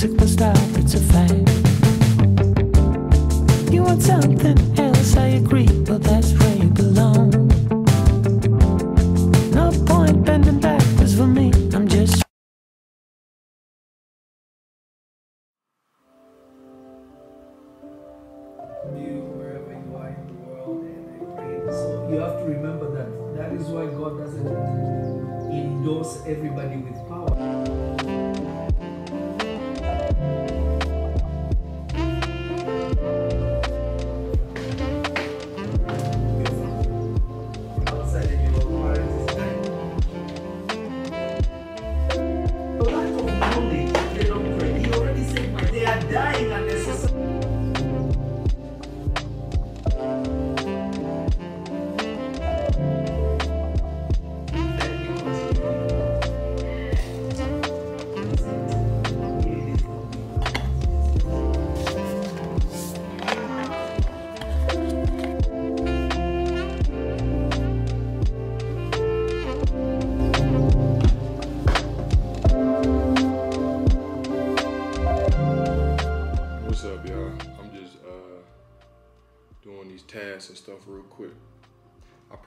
superstar, it's a fact. You want something else, I agree, but that's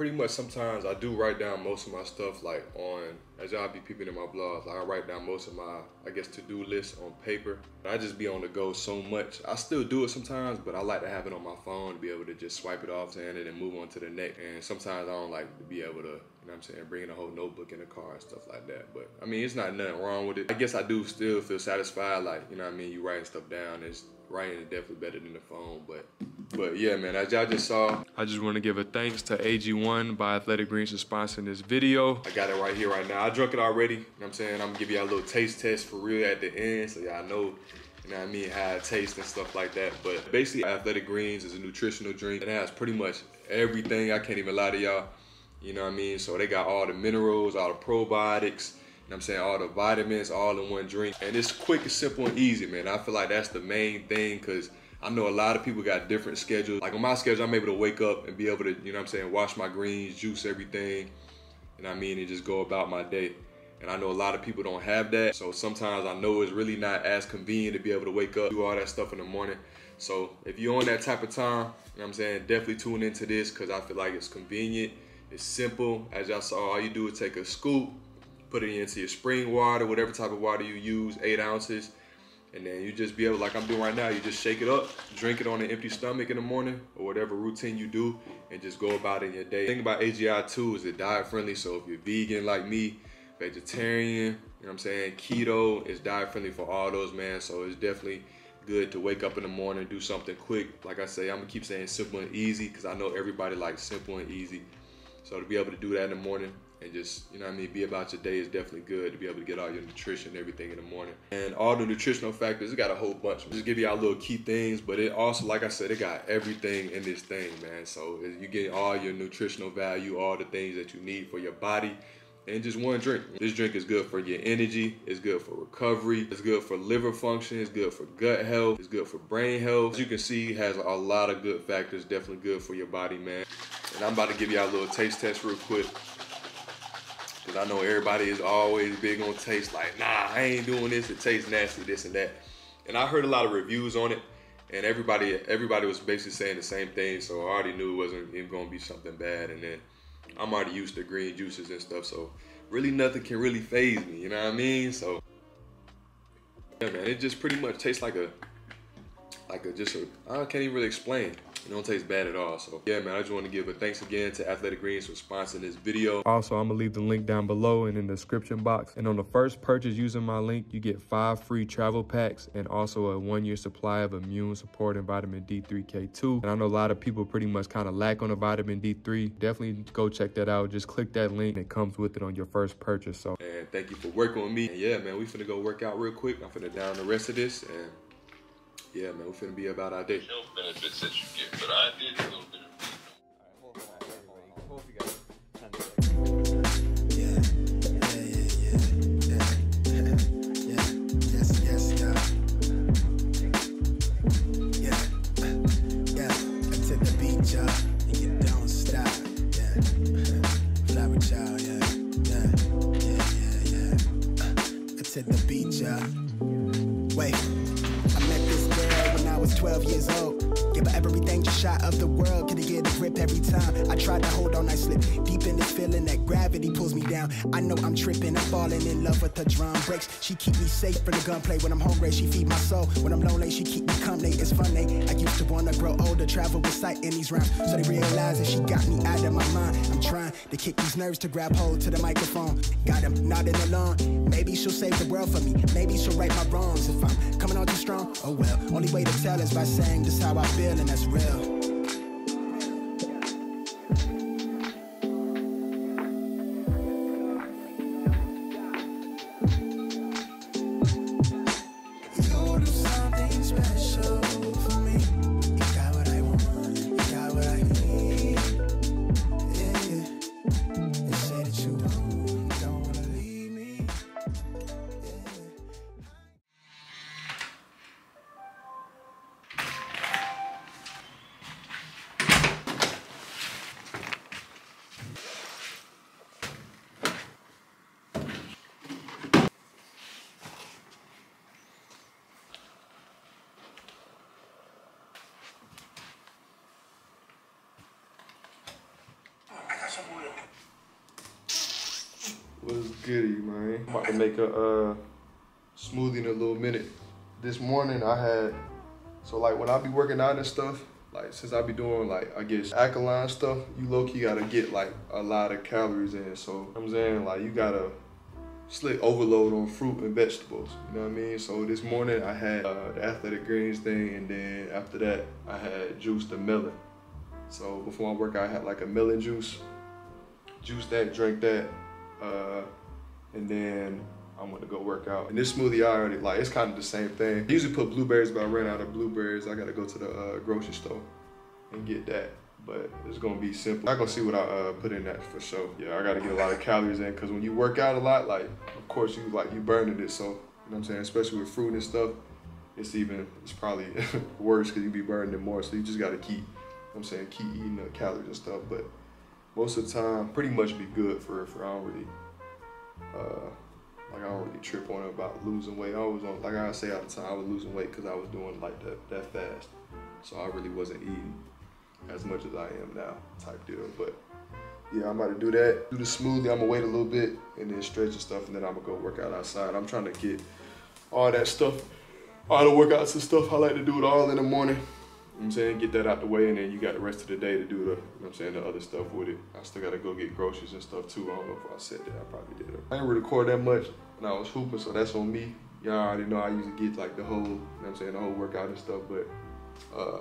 pretty much sometimes I do write down most of my stuff like on as y'all be peeping in my blogs. Like I write down most of my I guess to do list on paper. I just be on the go so much. I still do it sometimes, but I like to have it on my phone to be able to just swipe it off, saying it, and move on to the next. And sometimes I don't like to be able to, you know what I'm saying, bringing a whole notebook in the car and stuff like that. But I mean, it's not nothing wrong with it. I guess I do still feel satisfied, like you know what I mean. You writing stuff down is writing is definitely better than the phone, but but yeah, man, as y'all just saw, I just want to give a thanks to AG1 by Athletic Greens for sponsoring this video. I got it right here, right now. I drunk it already. You know what I'm saying? I'm gonna give y'all a little taste test for real at the end, so y'all know. You know what I mean? How it tastes and stuff like that. But basically, Athletic Greens is a nutritional drink. It has pretty much everything. I can't even lie to y'all. You know what I mean? So they got all the minerals, all the probiotics, you know I'm saying? All the vitamins all in one drink. And it's quick, and simple, and easy, man. I feel like that's the main thing because I know a lot of people got different schedules. Like on my schedule, I'm able to wake up and be able to, you know what I'm saying, wash my greens, juice everything, what I mean, and just go about my day. And I know a lot of people don't have that. So sometimes I know it's really not as convenient to be able to wake up, do all that stuff in the morning. So if you're on that type of time, you know what I'm saying, definitely tune into this because I feel like it's convenient. It's simple. As y'all saw, all you do is take a scoop, put it into your spring water, whatever type of water you use, eight ounces. And then you just be able, like I'm doing right now, you just shake it up, drink it on an empty stomach in the morning or whatever routine you do and just go about it in your day. The thing about AG1 too is it diet friendly. So if you're vegan like me, vegetarian, you know what I'm saying, keto, is diet friendly for all those, man. So it's definitely good to wake up in the morning, do something quick. Like I say, I'm gonna keep saying simple and easy because I know everybody likes simple and easy. So to be able to do that in the morning and just, you know what I mean, be about your day is definitely good to be able to get all your nutrition and everything in the morning. And all the nutritional factors, it got a whole bunch. Just give you all little key things, but it also, like I said, it got everything in this thing, man. So you get all your nutritional value, all the things that you need for your body and just one drink. This drink is good for your energy, it's good for recovery, it's good for liver function, it's good for gut health, it's good for brain health. As you can see, it has a lot of good factors, definitely good for your body, man. And I'm about to give y'all a little taste test real quick. Cause I know everybody is always big on taste, like, nah, I ain't doing this, it tastes nasty, this and that. And I heard a lot of reviews on it, and everybody everybody was basically saying the same thing, so I already knew it wasn't even gonna be something bad. And then I'm already used to green juices and stuff, so really nothing can really phase me, you know what I mean? So yeah, man, it just pretty much tastes like a like a just a I can't even really explain. It don't taste bad at all. So yeah, man, I just want to give a thanks again to Athletic Greens for sponsoring this video. Also, I'm gonna leave the link down below and in the description box. And on the first purchase using my link, you get five free travel packs and also a one-year supply of immune supporting vitamin D3K2. And I know a lot of people pretty much kind of lack on the vitamin D3. Definitely go check that out. Just click that link and it comes with it on your first purchase. So and thank you for working with me. And yeah, man, we finna go work out real quick. I'm finna down the rest of this and yeah, man, we finna be about our day. health benefits that you get, but I did a little bit of To the beach, y'all. Wait, 12 years old. Give her everything, just shot of the world. Can I get a grip every time? I tried to hold on, I slip deep in this feeling that gravity pulls me down. I know I'm tripping, I'm falling in love with her drum breaks. She keep me safe from the gunplay when I'm hungry. She feed my soul when I'm lonely. She keep me company. It's funny. I to grow older, travel with sight in these rhymes. So they realize that she got me out of my mind. I'm trying to kick these nerves to grab hold to the microphone. Got him nodding along. Maybe she'll save the world for me. Maybe she'll right my wrongs if I'm coming on too strong. Oh well, only way to tell is by saying this how I feel and that's real. What's goody, man? I'm about to make a uh, smoothie in a little minute. This morning I had, so like when I be working out and stuff, like since I be doing like I guess alkaline stuff, you low key gotta get like a lot of calories in. So I'm saying like you gotta slick overload on fruit and vegetables. You know what I mean? So this morning I had uh, the athletic greens thing, and then after that I had juice the melon. So before I work, out, I had like a melon juice, juice that, drink that, uh, and then I'm gonna go work out. And this smoothie I already like, it's kind of the same thing. I usually put blueberries, but I ran out of blueberries. I gotta go to the uh, grocery store and get that. But it's gonna be simple. I'm gonna see what I uh, put in that for sure. Yeah, I gotta get a lot of calories in because when you work out a lot, like of course you like you burning it. So you know what I'm saying, especially with fruit and stuff, it's even it's probably worse because you be burning it more. So you just gotta keep, you know I'm saying, keep eating the calories and stuff. But most of the time, pretty much be good for for I don't really uh, like I don't really trip on it about losing weight. I was on like I say all the time, I was losing weight because I was doing like that that fast, so I really wasn't eating as much as I am now, type deal. But yeah, I'm about to do that. Do the smoothie. I'm gonna wait a little bit and then stretch and stuff, and then I'm gonna go work out outside. I'm trying to get all that stuff, all the workouts and stuff. I like to do it all in the morning. I'm saying? Get that out the way, and then you got the rest of the day to do the, I'm saying, the other stuff with it. I still gotta go get groceries and stuff too. I don't know if I said that. I probably did. It. I didn't record that much when I was hooping, so that's on me. Y'all already know I usually get like the whole, I'm saying, the whole workout and stuff, but uh,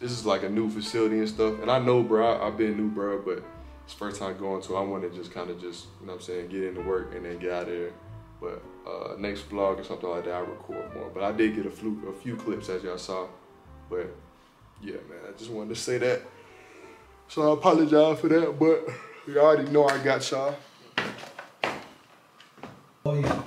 this is like a new facility and stuff. And I know, bro, I, I've been new, bro, but it's first time going, so I want to just kind of just, you know I'm saying, get into work and then get out of there. But uh, next vlog or something like that, I record more. But I did get a few, a few clips as y'all saw. But yeah, man, I just wanted to say that. So I apologize for that, but you already know I got y'all. Oh yeah.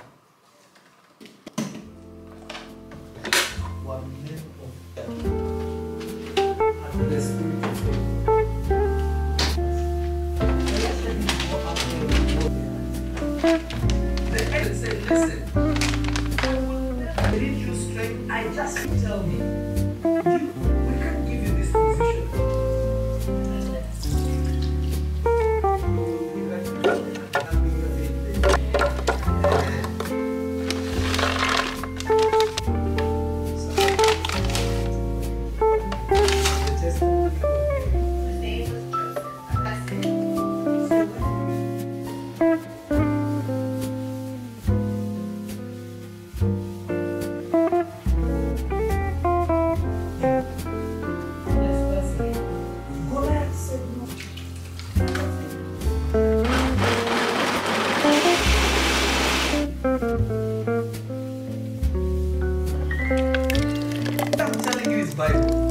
Telling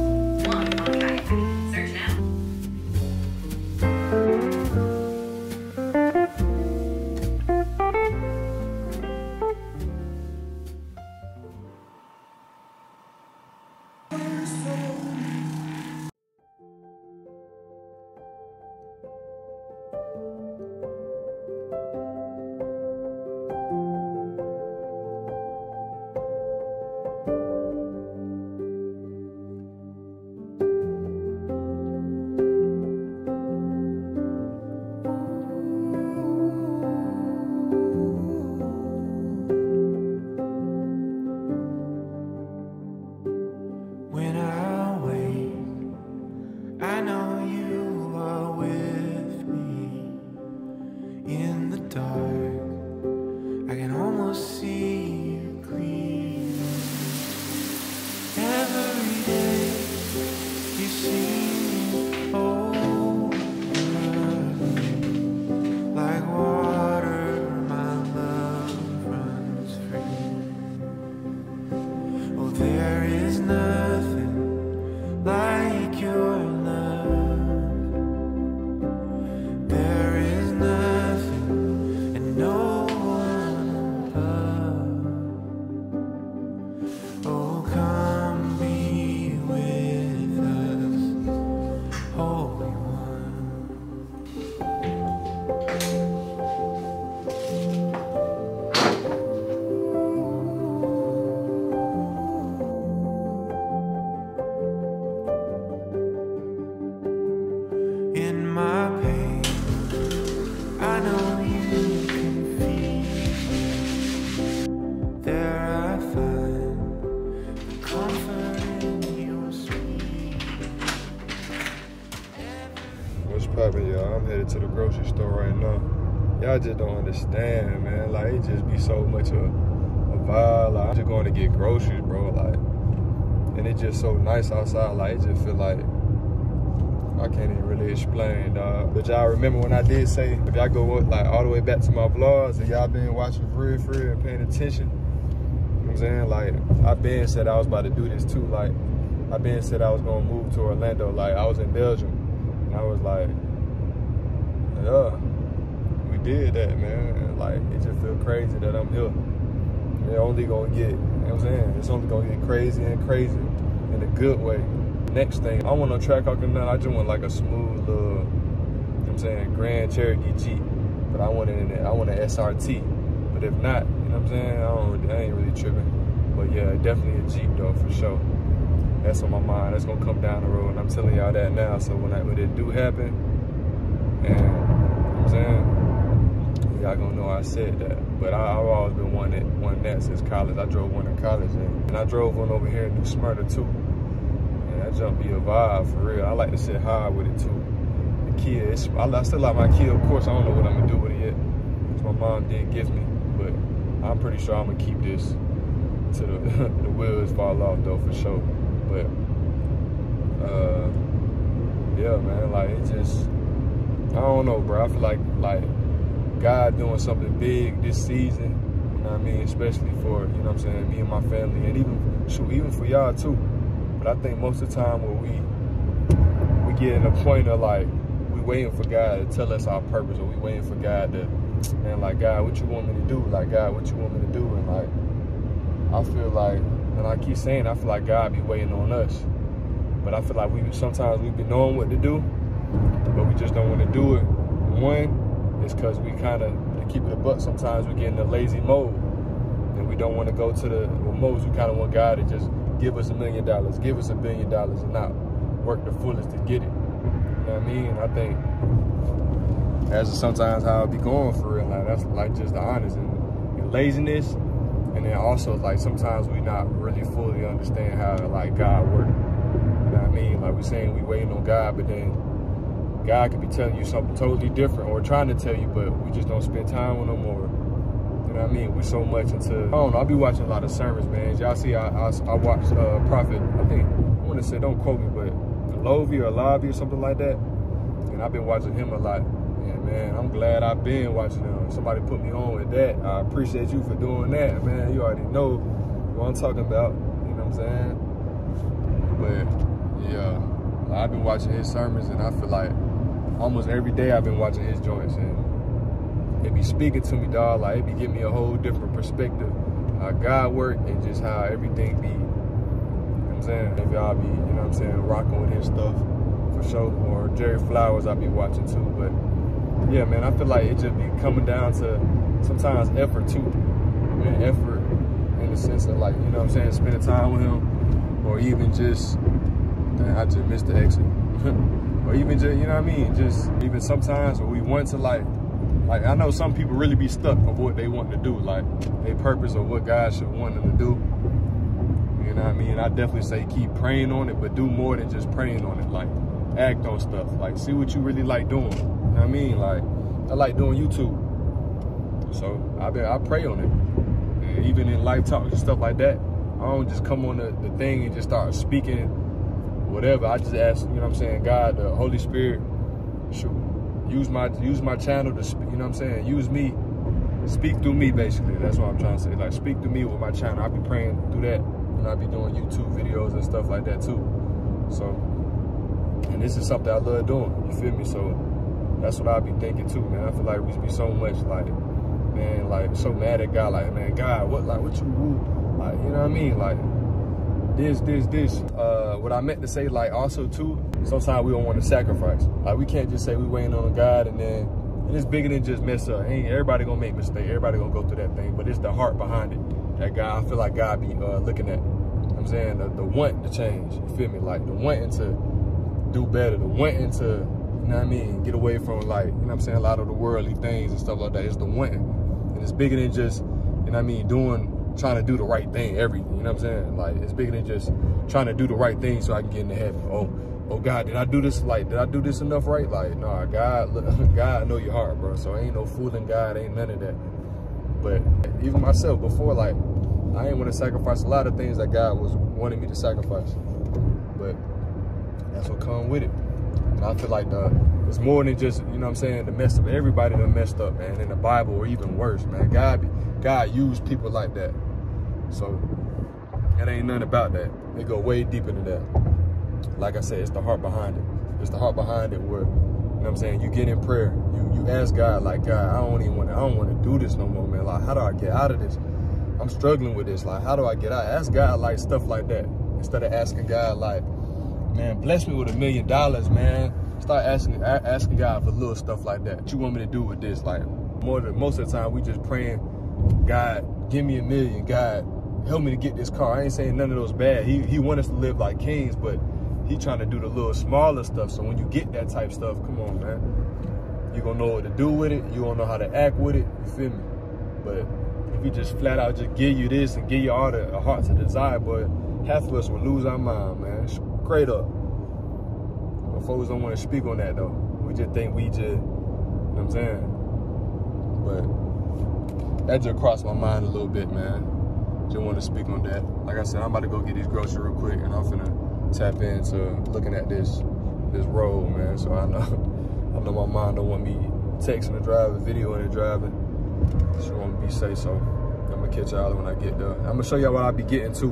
Y'all just don't understand, man. Like it just be so much a, a vibe. Like I'm just going to get groceries, bro. Like, and it just so nice outside. Like it just feel like I can't even really explain, dog. But y'all remember when I did say if y'all go like all the way back to my vlogs and y'all been watching for real, for real and paying attention. You know what I'm saying? Like I been said I was about to do this too. Like I been said I was gonna move to Orlando. Like I was in Belgium and I was like, yeah, we did that, man. Like it just feel crazy that I'm here. It only gonna get, you know what I'm saying? It's only gonna get crazy and crazy in a good way. Next thing, I want no Trackhawk or nothing. I just want like a smooth little, you know what I'm saying, Grand Cherokee Jeep. But I want it in it. I want an SRT. But if not, you know what I'm saying? I don't I ain't really tripping. But yeah, definitely a Jeep though, for sure. That's on my mind. That's gonna come down the road. And I'm telling y'all that now. So when, I, when it do happen, and you know what I'm saying? Y'all gonna know I said that. But I, have always been one that one that since college. I drove one in college and, and I drove one over here in New Smyrna too. And that jump be a vibe for real. I like to sit high with it too. The Kia, it's, I, I still like my Kia, of course. I don't know what I'm gonna do with it yet. My mom did give me, but I'm pretty sure I'm gonna keep this to the, the wheels fall off though for sure. But uh, yeah, man, like it just I don't know, bro. I feel like like God doing something big this season. You know what I mean? Especially for you know what I'm saying, me and my family, and even shoot, even for y'all too. But I think most of the time when we we get in a point of like we waiting for God to tell us our purpose, or we waiting for God to, man, like God, what you want me to do? Like God, what you want me to do? And like I feel like, and I keep saying, I feel like God be waiting on us. But I feel like we sometimes we be knowing what to do, but we just don't want to do it. One is because we kind of keep it a buck. Sometimes we get in the lazy mode, and we don't want to go to the well, most. We kind of want God to just give us a million dollars, give us a billion dollars, and not work the fullest to get it. You know what I mean? I think that's sometimes how I be going for real. Like that's like just the honest and, and laziness, and then also like sometimes we not really fully understand how like God work. You know what I mean? Like we saying we waiting on God, but then God could be telling you something totally different or trying to tell you, but we just don't spend time with them or, you know what I mean? we're so much into, I don't know, I'll be watching a lot of sermons, man. Y'all see, I, I, I watched uh, Prophet, I think, I want to say, don't quote me, but Lovi or Lobby or something like that. And I've been watching him a lot. And man, I'm glad I've been watching him. Somebody put me on with that. I appreciate you for doing that, man. You already know what I'm talking about. You know what I'm saying? But yeah, I've been watching his sermons and I feel like almost every day I've been watching his joints and it be speaking to me, dog. Like it be giving me a whole different perspective. How God work and just how everything be. You know what I'm saying? If y'all be, you know what I'm saying, rocking with his stuff for sure. Or Jerry Flowers I be watching too. But yeah, man, I feel like it just be coming down to sometimes effort too. Man, effort in the sense of like, you know what I'm saying, spending time with him. Or even just, man, I just missed the exit. or even just, you know what I mean? Just even sometimes when we want to like, like I know some people really be stuck of what they want to do, like their purpose or what God should want them to do. You know what I mean? I definitely say keep praying on it, but do more than just praying on it. Like act on stuff. Like see what you really like doing. You know what I mean? Like I like doing YouTube. So I been I pray on it. And even in life talks and stuff like that, I don't just come on the, the thing and just start speaking whatever. I just ask, you know what I'm saying, God, the Holy Spirit, should use my use my channel to speak, you know what I'm saying, use me, speak through me basically. That's what I'm trying to say. Like speak through me with my channel. I'll be praying through that. And I'll be doing YouTube videos and stuff like that too. So and this is something I love doing, you feel me? So that's what I'll be thinking too, man. I feel like we be so much like, man, like so mad at God, like, man, God, what like what you like, you know what I mean? Like this, this, this. Uh, what I meant to say, like, also too, sometimes we don't want to sacrifice. Like, we can't just say we waiting on God and then, and it's bigger than just mess up. Ain't everybody gonna make mistakes. Everybody gonna go through that thing, but it's the heart behind it. That God, I feel like God be uh, looking at. I'm saying the, the want to change. You feel me? Like the wanting to do better, the wanting to, you know what I mean, get away from like, you know what I'm saying, a lot of the worldly things and stuff like that. It's the wanting, and it's bigger than just, you know what I mean, doing trying to do the right thing, everything. You know what I'm saying? Like it's bigger than just trying to do the right thing so I can get into heaven. Oh, oh God, did I do this? Like, did I do this enough right? Like, nah, God, look, God know your heart, bro. So ain't no fooling God, ain't none of that. But even myself, before, like, I ain't want to sacrifice a lot of things that God was wanting me to sacrifice. But that's what come with it. And I feel like the it's more than just, you know what I'm saying, the mess up. Everybody done messed up, man, in the Bible or even worse, man. God God used people like that. So it ain't nothing about that. They go way deeper than that. Like I said, it's the heart behind it. It's the heart behind it where, you know what I'm saying, you get in prayer. You you ask God, like, God, I don't even want to, I don't want to do this no more, man. Like, how do I get out of this? I'm struggling with this. Like, how do I get out? Ask God like stuff like that. Instead of asking God like, man, bless me with a million dollars, man. Start asking asking God for little stuff like that. What you want me to do with this? Like more than most of the time we just praying, God, give me a million. God, help me to get this car. I ain't saying none of those bad. He he want us to live like kings, but he trying to do the little smaller stuff. So when you get that type stuff, come on, man. You gonna know what to do with it. You gonna know how to act with it. You feel me? But if he just flat out just give you this and give you all the hearts and desire, boy, half of us will lose our mind, man. Straight up. But folks don't want to speak on that though. We just think we just, you know what I'm saying? But that just crossed my mind a little bit, man. Just want to speak on that. Like I said, I'm about to go get these groceries real quick, and I'm finna tap into looking at this this road, man. So I know I know my mind don't want me texting and driving, videoing and driving. She want to be safe, so I'm gonna catch y'all when I get there. I'm gonna show y'all what I be getting too.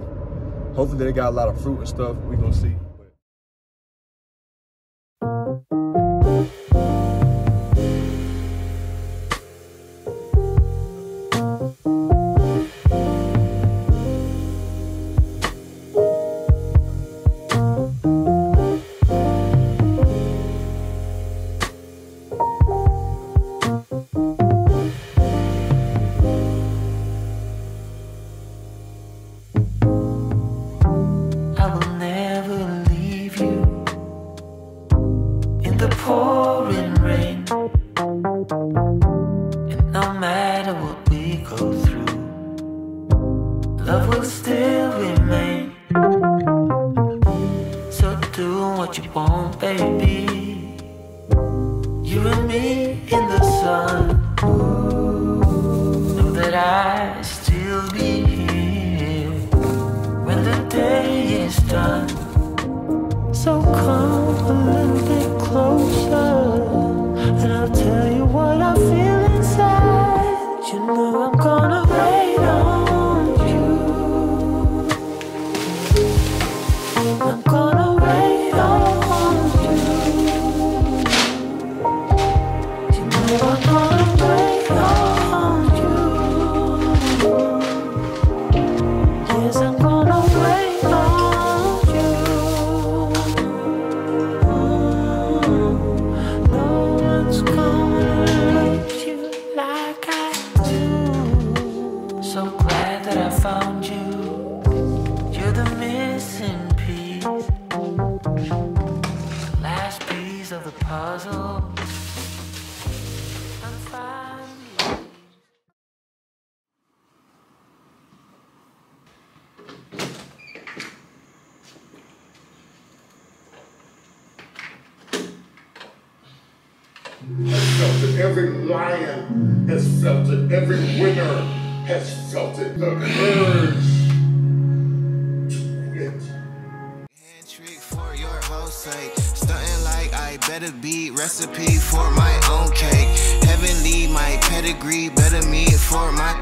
Hopefully they got a lot of fruit and stuff. We gonna see. Baby. You and me in the sun. Know that I still be here when the day is done. So come a has felt it. Every lion has felt it. Every winner has felt it. The urge to quit. Trick for your whole sake. Stunting like I better be recipe for my own cake. My pedigree, better me for my.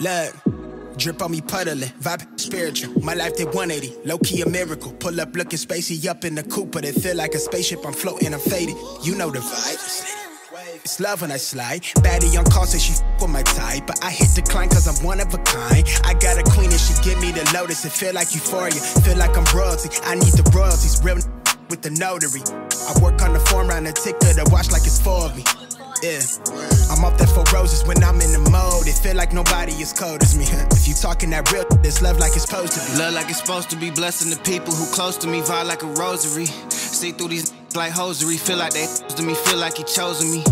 Look, drip on me puddling, vibe spiritual. My life did 180, low key a miracle. Pull up looking spacey up in the coupe, but it feel like a spaceship. I'm floating, I'm faded. You know the vibes. It's love when I slide. Baddie on call, say she f with my type. But I hit decline cause I'm one of a kind. I got a queen and she give me the lotus. It feel like euphoria. Feel like I'm royalty. I need the royalties. Real with the notary. I work on the form round the ticker to watch like it's for me. Yeah. I'm up there for roses when I'm in the mode. It feel like nobody is cold as me. if you talking that real, this love like it's supposed to be. Love like it's supposed to be blessing the people who close to me, vibe like a rosary. See through these like hosiery, feel like they to me, feel like he chosen me.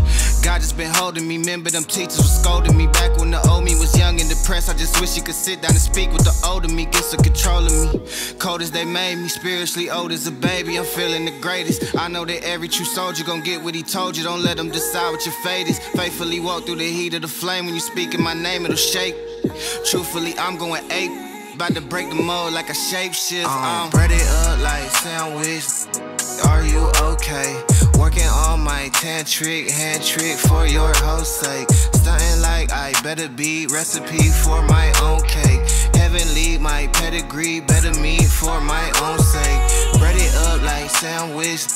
God just been holding me. Remember them teachers was scolding me back when the old me was young and depressed. I just wish you could sit down and speak with the older me, get some control of me. Cold as they made me, spiritually old as a baby. I'm feeling the greatest. I know that every true soldier gon' get what he told you. Don't let them decide what your fate is. Faithfully walk through the heat of the flame. When you speak in my name, it'll shake. Truthfully, I'm going ape. About to break the mold like a shapeshift. Um, bread it up like sandwich. Are you okay? Working on my tantric hand trick for your host sake. Stunting like I better be recipe for my own cake. Heavenly, my pedigree, better me for my own sake. Bread it up like sandwich.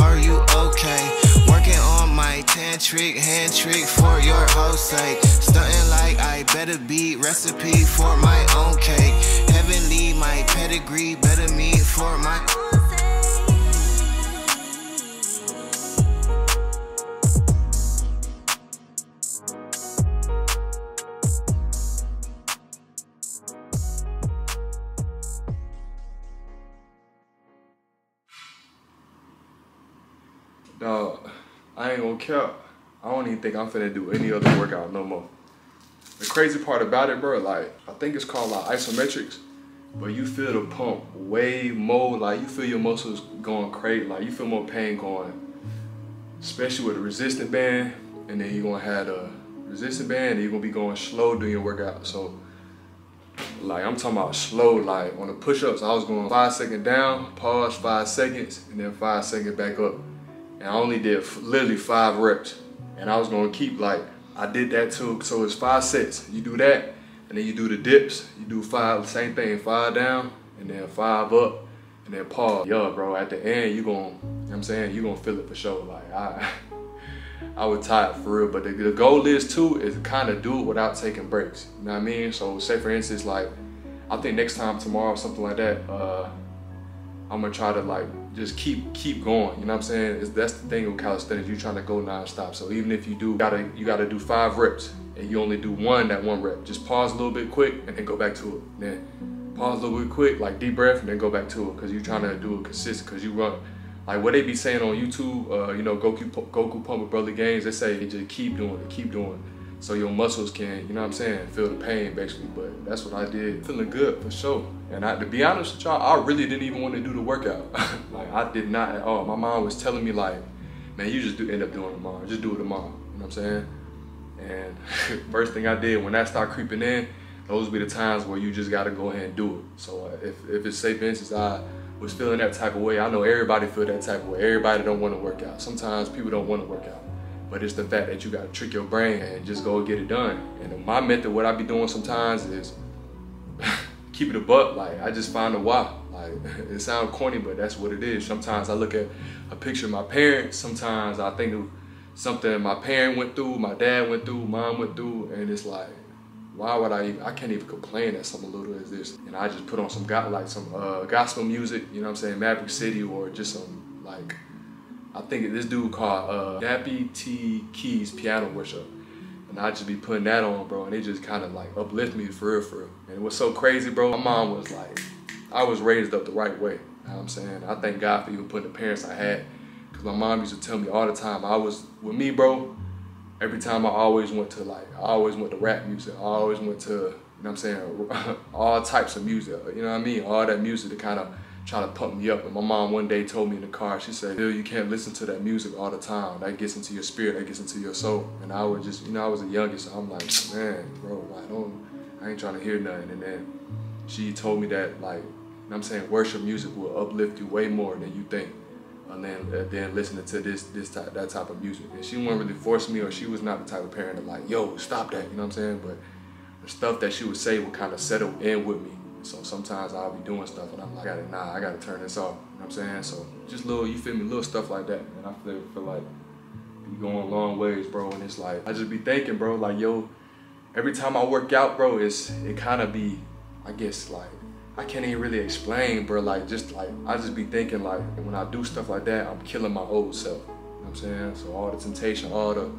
Are you okay? Working on my tantric hand trick for your host sake. Stunting like I better be recipe for my own cake. Heavenly, my Think I'm finna do any other workout no more. The crazy part about it, bro, like I think it's called like isometrics, but you feel the pump way more. Like you feel your muscles going crazy. Like you feel more pain going, especially with the resistant band, and then you're gonna have the resistant band, and you're gonna be going slow doing your workout. So, like I'm talking about slow. Like on the push-ups, I was going five second down, pause five seconds, and then five second back up. And I only did literally five reps. And I was gonna keep like, I did that too. So it's five sets. You do that, and then you do the dips. You do five, same thing, five down, and then five up, and then pause. Yo, bro, at the end, you gon' you know what I'm saying, you gonna feel it for sure. Like, I, I was tired for real. But the, the goal is too, is kind of do it without taking breaks. You know what I mean? So say for instance, like, I think next time tomorrow, something like that, uh, I'm gonna try to like just keep keep going. You know what I'm saying? It's, that's the thing with calisthenics. You're trying to go nonstop. So even if you do gotta you gotta do five reps and you only do one that one rep, just pause a little bit quick and then go back to it. Then pause a little bit quick, like deep breath, and then go back to it because you're trying to do it consistent. Because you run like what they be saying on YouTube. Uh, you know, Goku Goku Pump with Brother Games. They say just keep doing it, keep doing it. So your muscles can, you know what I'm saying, feel the pain basically. But that's what I did. Feeling good for sure. And I, to be honest with y'all, I really didn't even want to do the workout. like I did not at all. My mom was telling me like, man, you just do end up doing it tomorrow. Just do it tomorrow. You know what I'm saying? And first thing I did when that started creeping in, those be the times where you just gotta go ahead and do it. So uh, if, if it's say for instance I was feeling that type of way, I know everybody feel that type of way. Everybody don't want to work out. Sometimes people don't want to work out. But it's the fact that you gotta trick your brain and just go get it done. And my method, what I be doing sometimes is keep it a buck. Like I just find a why. Like it sounds corny, but that's what it is. Sometimes I look at a picture of my parents. Sometimes I think of something my parent went through, my dad went through, mom went through, and it's like, why would I even? I can't even complain that something little as this. And I just put on some got like some uh, gospel music. You know what I'm saying? Maverick City or just some like. I think this dude called uh, Dappy T Keys Piano Worship. And I just be putting that on, bro, and it just kind of like uplift me for real, for real. And it was so crazy, bro. My mom was like, I was raised up the right way. You know what I'm saying? I thank God for even putting the parents I had. Because my mom used to tell me all the time, I was, with me, bro, every time I always went to like, I always went to rap music. I always went to, you know what I'm saying, all types of music. You know what I mean? All that music to kind of trying to pump me up. And my mom one day told me in the car, she said, Phil, you can't listen to that music all the time. That gets into your spirit, that gets into your soul. And I was just, you know, I was the youngest, so I'm like, man, bro, I don't, I ain't trying to hear nothing. And then she told me that, like, I'm saying, worship music will uplift you way more than you think. And then, uh, then listening to this, this type, that type of music. And she wasn't really forcing me, or she was not the type of parent that like, yo, stop that, you know what I'm saying? But the stuff that she would say would kind of settle in with me. So sometimes I'll be doing stuff and I'm like, I gotta, nah, I gotta turn this off. You know what I'm saying? So just little, you feel me, little stuff like that. And I feel, feel like be going long ways, bro. And it's like, I just be thinking, bro, like, yo, every time I work out, bro, it's, it kind of be, I guess, like, I can't even really explain, bro. Like, just like, I just be thinking, like, when I do stuff like that, I'm killing my old self. You know what I'm saying? So all the temptation, all the, you know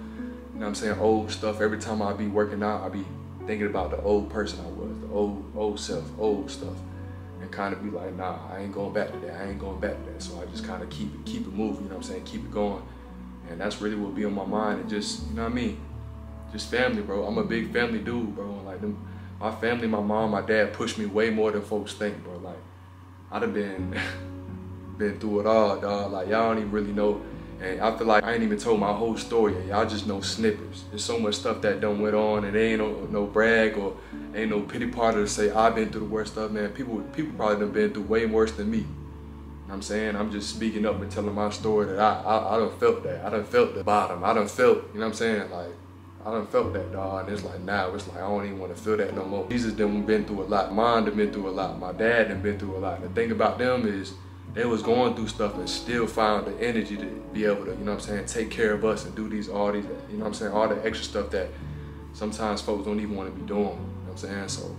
what I'm saying, old stuff, every time I be working out, I be thinking about the old person I was, old old self, old stuff, and kind of be like, nah, I ain't going back to that. I ain't going back to that. So I just kind of keep it keep it moving. You know what I'm saying? Keep it going. And that's really what be on my mind. And just, you know what I mean? Just family, bro. I'm a big family dude, bro. Like them, my family, my mom, my dad pushed me way more than folks think, bro. Like I'd have been been through it all, dog. Like y'all don't even really know. And I feel like I ain't even told my whole story. Y'all just know snippets. There's so much stuff that done went on and ain't no, no brag or ain't no pity party to say I've been through the worst stuff, man. People people probably done been through way worse than me. I'm saying? I'm just speaking up and telling my story that I, I, I done felt that. I done felt the bottom. I done felt, you know what I'm saying? Like, I done felt that, dog. And it's like, now it's like, I don't even want to feel that no more. Jesus done been through a lot. Mine done been through a lot. My dad done been through a lot. The thing about them is, they was going through stuff and still found the energy to be able to, you know what I'm saying, take care of us and do these, all these, you know what I'm saying, all the extra stuff that sometimes folks don't even want to be doing, you know what I'm saying? So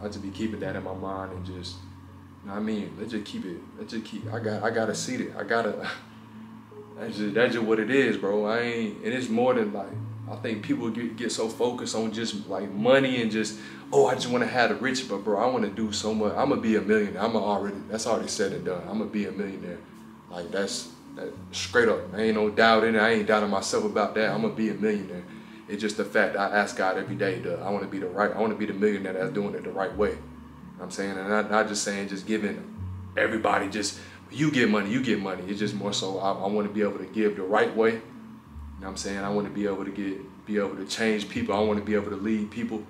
I just be keeping that in my mind and just, you know what I mean, let's just keep it, let's just keep, I got, I gotta see it, I gotta, that's just, that's just what it is, bro. I ain't, and it's more than like, I think people get, get so focused on just like money and just, oh, I just want to have the rich, but bro, I want to do so much. I'm gonna be a millionaire. I'm already, that's already said and done. I'm gonna be a millionaire. Like that's that straight up. I ain't no doubt in it. I ain't doubting myself about that. I'm gonna be a millionaire. It's just the fact I ask God every day. I want to be the right. I want to be the millionaire that's doing it the right way. I'm saying, and not, not just saying just giving everybody just you get money, you get money. It's just more so I, I want to be able to give the right way. Know I'm saying? I want to be able to get be able to change people. I want to be able to lead people.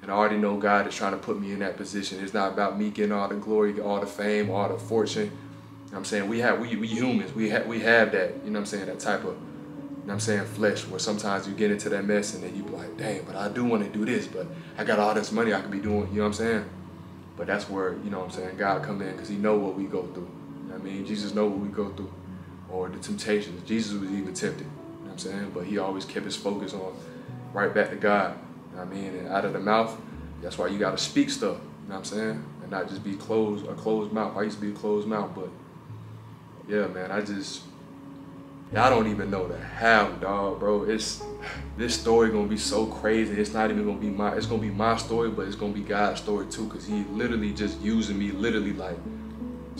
And I already know God is trying to put me in that position. It's not about me getting all the glory, all the fame, all the fortune. You know I'm saying? We have we we humans, we have we have that, you know I'm saying, that type of you know I'm saying, flesh where sometimes you get into that mess and then you be like, dang, but I do want to do this, but I got all this money I could be doing, you know what I'm saying? But that's where, you know what I'm saying, God come in because he know what we go through. You know I mean? Jesus know what we go through. Or the temptations. Jesus was even tempted. Saying? But he always kept his focus on right back to God. You know I mean? And out of the mouth, that's why you gotta speak stuff. You know what I'm saying? And not just be closed a closed mouth. I used to be a closed mouth, but yeah, man, I just I don't even know the how, dog, bro. It's this story gonna be so crazy. It's not even gonna be my. It's gonna be my story, but it's gonna be God's story too, cause He literally just using me, literally like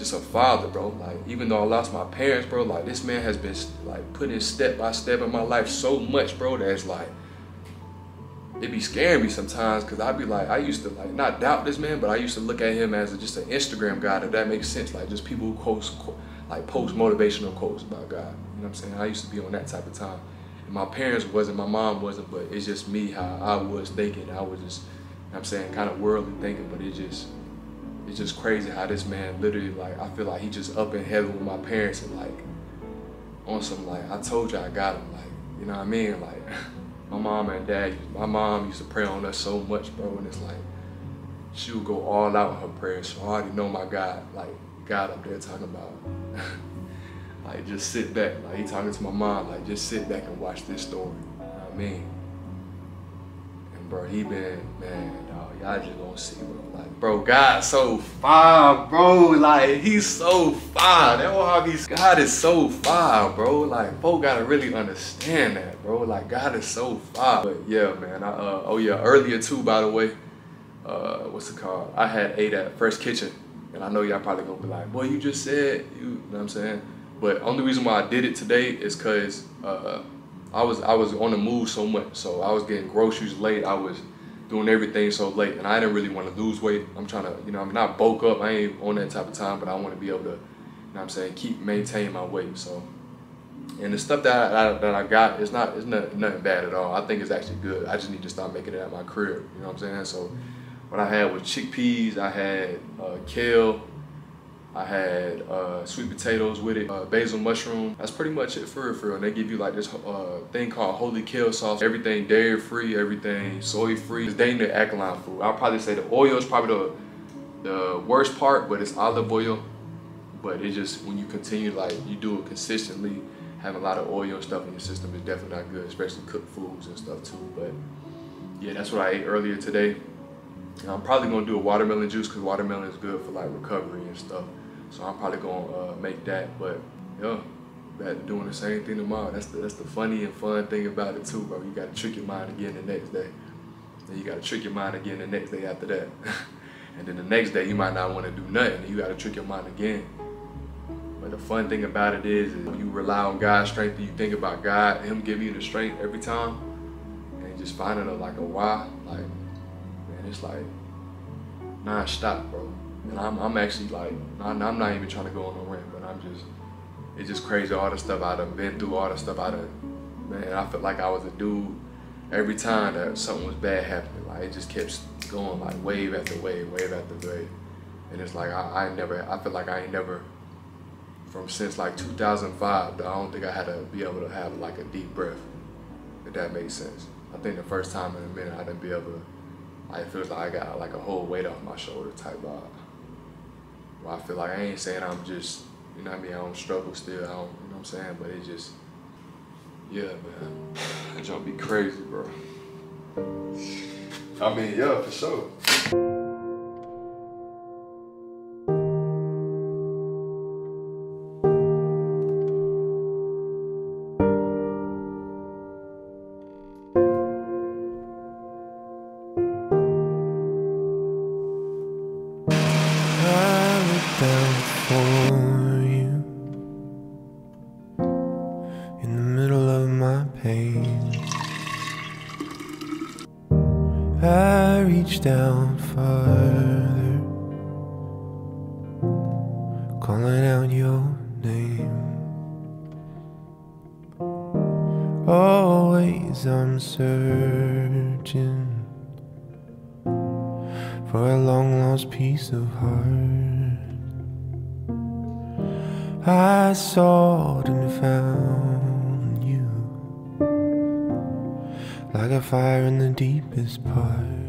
just a father, bro. Like even though I lost my parents, bro, like this man has been like putting step by step in my life so much, bro. That it's like it be scaring me sometimes, cause I'd be like, I used to like not doubt this man, but I used to look at him as just an Instagram guy. If that makes sense, like just people who post like post motivational quotes about God. You know what I'm saying? I used to be on that type of time. And my parents wasn't, my mom wasn't, but it's just me how I was thinking. I was just, you know what I'm saying, kind of worldly thinking, but it just, it's just crazy how this man literally like, I feel like he just up in heaven with my parents and like, on some like, I told you I got him, like, you know what I mean? Like, my mom and dad, my mom used to pray on us so much, bro, and it's like, she would go all out with her prayers. So I already know my God, like, God up there talking about. like just sit back. Like he talking to my mom, like just sit back and watch this story. You know what I mean? Bro, he been, man, dog, y'all just gonna see, bro. Like, bro, God so far, bro. Like, he's so far. That why God is so far, bro. Like, folk gotta really understand that, bro. Like, God is so far. But yeah, man. I, uh, oh yeah, earlier too, by the way. Uh, what's it called? I had ate at Fresh Kitchen. And I know y'all probably gonna be like, boy, you just said, you, you know what I'm saying? But only reason why I did it today is cause uh, I was I was on the move so much. So I was getting groceries late. I was doing everything so late, and I didn't really want to lose weight. I'm trying to, you know, I'm not bulk up. I ain't on that type of time, but I want to be able to, you know, what I'm saying, keep maintaining my weight. So, and the stuff that I, that I got is not it's not nothing bad at all. I think it's actually good. I just need to start making it at my crib. You know what I'm saying? So what I had was chickpeas, I had uh, kale, I had uh, sweet potatoes with it, uh, basil mushroom. That's pretty much it for it, for real. And they give you like this uh, thing called holy kale sauce. Everything dairy free, everything soy free. It's dang near alkaline food. I'll probably say the oil is probably the, the worst part, but it's olive oil. But it just, when you continue, like you do it consistently, having a lot of oil and stuff in your system is definitely not good, especially cooked foods and stuff too. But yeah, that's what I ate earlier today. And I'm probably gonna do a watermelon juice because watermelon is good for like recovery and stuff. So I'm probably gonna uh, make that. But yeah, to doing the same thing tomorrow. That's the that's the funny and fun thing about it too, bro. You gotta trick your mind again the next day. Then you gotta trick your mind again the next day after that. and then the next day you might not want to do nothing. You gotta trick your mind again. But But the fun thing about it is, is you rely on God's strength and you think about God, Him giving you the strength every time, and just finding a, like a why, like, man, it's like non-stop, bro. And I'm, I'm actually like, I'm, I'm not even trying to go on a rant, but I'm just, it's just crazy all the stuff I done been through, all the stuff I done, man, I felt like I was a dude every time that something was bad happening. Like, it just kept going like wave after wave, wave after wave. And it's like, I, I never, I feel like I ain't never, from since like 2005, I don't think I had to be able to have like a deep breath, if that makes sense. I think the first time in a minute I didn't be able to, I feel like I got like a whole weight off my shoulder type vibe. I feel like I ain't saying I'm just, you know what I mean, I don't struggle still, I don't, you know what I'm saying, but it just, yeah, man, that jump be crazy, bro. I mean, yeah, for sure. Always I'm searching for a long lost piece of heart. I sought and found you like a fire in the deepest parts.